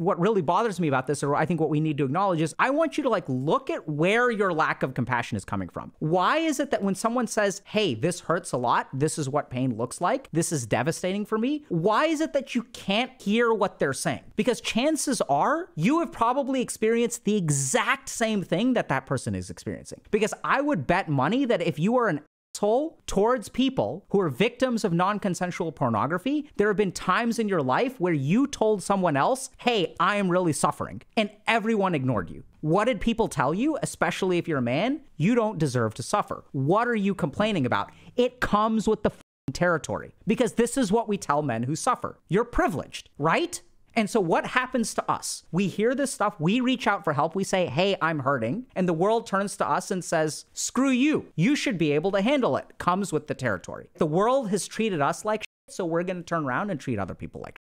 what really bothers me about this, or I think what we need to acknowledge is I want you to like look at where your lack of compassion is coming from. Why is it that when someone says, hey, this hurts a lot, this is what pain looks like, this is devastating for me, why is it that you can't hear what they're saying? Because chances are you have probably experienced the exact same thing that that person is experiencing. Because I would bet money that if you are an asshole towards people who are victims of non consensual pornography, there have been times in your life where you told someone else, hey, I am really suffering, and everyone ignored you. What did people tell you, especially if you're a man? You don't deserve to suffer. What are you complaining about? It comes with the territory because this is what we tell men who suffer. You're privileged, right? And so, what happens to us? We hear this stuff, we reach out for help, we say, Hey, I'm hurting. And the world turns to us and says, Screw you. You should be able to handle it. Comes with the territory. The world has treated us like shit, so we're going to turn around and treat other people like shit.